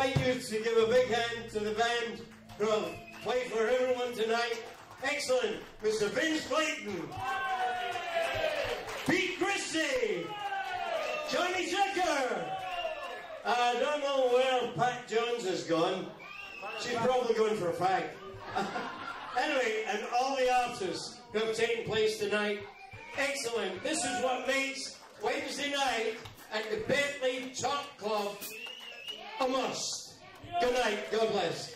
to give a big hand to the band who will play for everyone tonight. Excellent, Mr. Vince Clayton. Pete Christie. Johnny Zucker. I don't know where Pat Jones has gone. She's probably going for a fag. anyway, and all the artists who have taken place tonight. Excellent. This is what makes Wednesday night at the Bentley Top Club a must. Good night. God bless.